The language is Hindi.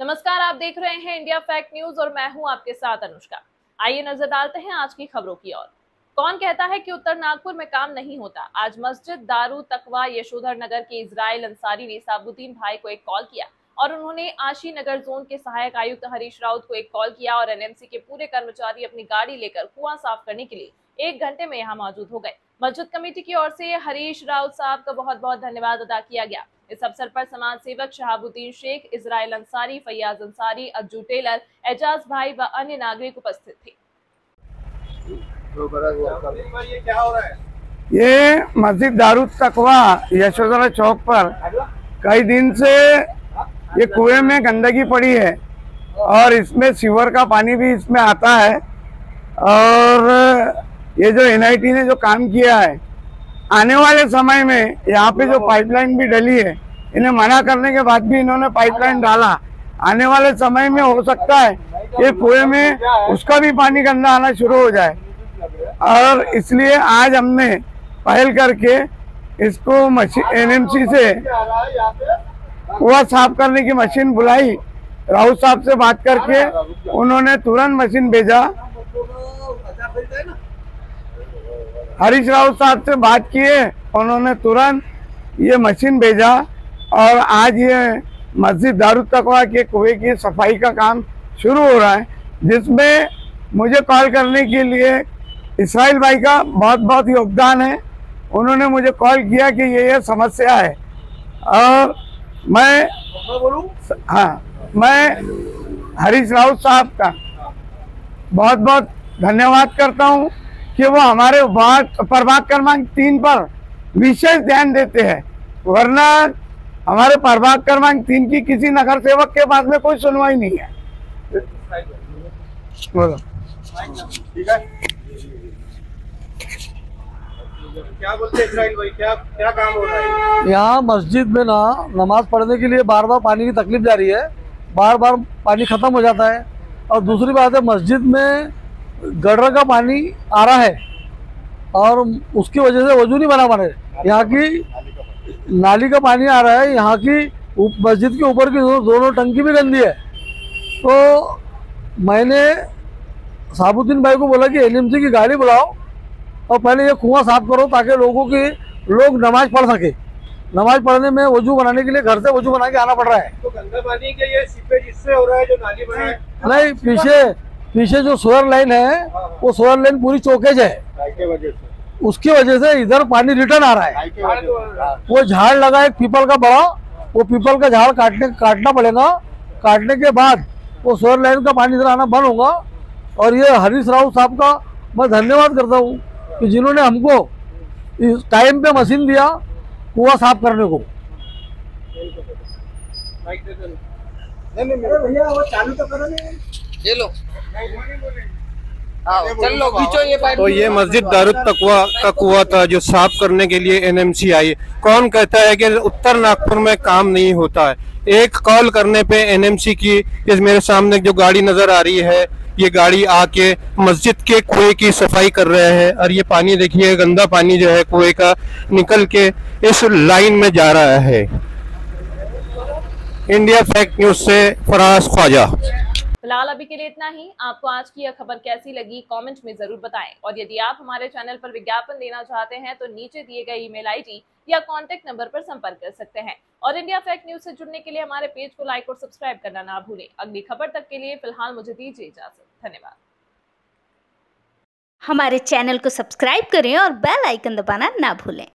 नमस्कार, आप देख रहे हैं इंडिया फैक्ट न्यूज़ और मैं हूँ आपके साथ अनुष्का। आइए नज़र डालते हैं आज की खबरों की ओर। कौन कहता है कि उत्तर नागपुर में काम नहीं होता? आज मस्जिद दारू तकवा यशोधर नगर के इसराइल अंसारी ने साबुद्दीन भाई को एक कॉल किया और उन्होंने आशी नगर जोन के सहायक आयुक्त हरीश राउत को एक कॉल किया और एनएमसी के पूरे कर्मचारी अपनी गाड़ी लेकर कुआँ साफ़ करने के लिए एक घंटे में यहाँ मौजूद हो गए। मस्जिद कमेटी की ओर से हरीश राउत साहब का बहुत बहुत धन्यवाद अदा किया गया। इस अवसर पर समाज सेवक शहाबुद्दीन शेख इसराइल अंसारी, फैयाज अंसारी अज्जू टेलर, एजाज भाई व अन्य नागरिक उपस्थित थे। ये मस्जिद दारू तकवा यशोधरा चौक पर कई दिन से ये कुएँ में गंदगी पड़ी है और इसमें सीवर का पानी भी इसमें आता है और ये जो एनआईटी ने जो काम किया है आने वाले समय में यहाँ पे जो पाइपलाइन भी डली है इन्हें मना करने के बाद भी इन्होंने पाइपलाइन डाला। आने वाले समय में हो सकता है ये कुएँ में उसका भी पानी गंदा आना शुरू हो जाए। और इसलिए आज हमने पहल करके इसको मशीन एनएमसी से कुआ साफ़ करने की मशीन बुलाई। राउत साहब से बात करके उन्होंने तुरंत मशीन भेजा। हरीश राउत साहब से बात किए उन्होंने तुरंत ये मशीन भेजा और आज ये मस्जिद दारू तकवा के कुएँ की सफ़ाई का काम शुरू हो रहा है, जिसमें मुझे कॉल करने के लिए इसराइल भाई का बहुत बहुत योगदान है। उन्होंने मुझे कॉल किया कि ये ये समस्या है और मैं हाँ मैं हरीश राउत साहब का बहुत बहुत धन्यवाद करता हूँ। कि वो हमारे वार्ड प्रभाग क्रमांक तीन पर विशेष ध्यान देते हैं। वरना हमारे प्रभाग क्रमांक तीन की किसी नगर सेवक के पास में कोई सुनवाई नहीं है। बोलो। ठीक है। क्या बोलते इसराइल भाई? क्या क्या काम हो रहा है? यहाँ मस्जिद में ना नमाज़ पढ़ने के लिए बार बार पानी की तकलीफ़ जा रही है। बार बार पानी ख़त्म हो जाता है। और दूसरी बात है मस्जिद में गटर का पानी आ रहा है और उसकी वजह से वज़ू नहीं बना पा रहे यहाँ की नाली का पानी आ रहा है यहाँ की मस्जिद के ऊपर की दोनों टंकी भी गंदी है। तो मैंने साबुद्दीन भाई को बोला कि एनएमसी की गाड़ी बुलाओ और पहले ये कुआँ साफ़ करो ताकि लोगों की लोग नमाज़ पढ़ सके। नमाज़ पढ़ने में वज़ू बनाने के लिए घर से वज़ू बना के आना पड़ रहा है। तो गंदा पानी के ये सीपेज इससे हो रहा है जो नाली बना है। नहीं पीछे पीछे जो सोलर लाइन है, वो सोलर लाइन पूरी चौकेज है। उसकी वजह से इधर पानी रिटर्न आ रहा है। वो झाड़ लगा एक पीपल का बड़ा, वो पीपल का झाड़ काटने, काटना पड़ेगा। काटने के बाद वो सोलर लाइन का पानी इधर आना बंद होगा। और ये हरीश राव साहब का मैं धन्यवाद करता हूँ कि जिन्होंने हमको इस टाइम पे मशीन दिया कुआँ साफ़ करने को। नहीं नहीं भैया, वो चालू तो करो ये लो। नहीं वो नहीं बोलेंगे। चल लो खींचो ये पाइप। तो ये मस्जिद दारुत तकवा का कुआ था जो साफ़ करने के लिए एनएमसी आई। कौन कहता है कि उत्तर नागपुर में काम नहीं होता है? एक कॉल करने पे एनएमसी की इस मेरे सामने जो गाड़ी नज़र आ रही है ये गाड़ी आके मस्जिद के कुएँ की सफ़ाई कर रहे हैं। और ये पानी देखिए गंदा पानी जो है कुएँ का निकल के इस लाइन में जा रहा है। इंडिया फैक्ट न्यूज़ से फराज ख्वाजा। फ़िलहाल अभी के लिए इतना ही। आपको आज की यह खबर कैसी लगी कमेंट में ज़रूर बताएँ। और यदि आप हमारे चैनल पर विज्ञापन देना चाहते हैं तो नीचे दिए गए ईमेल आईडी या कांटेक्ट नंबर पर संपर्क कर सकते हैं। और इंडिया फैक्ट न्यूज़ से जुड़ने के लिए हमारे पेज को लाइक और सब्सक्राइब करना ना भूलें। अगली खबर तक के लिए फ़िलहाल मुझे दीजिए इजाज़त। धन्यवाद। हमारे चैनल को सब्सक्राइब करें और बेल आइकन दबाना ना भूलें।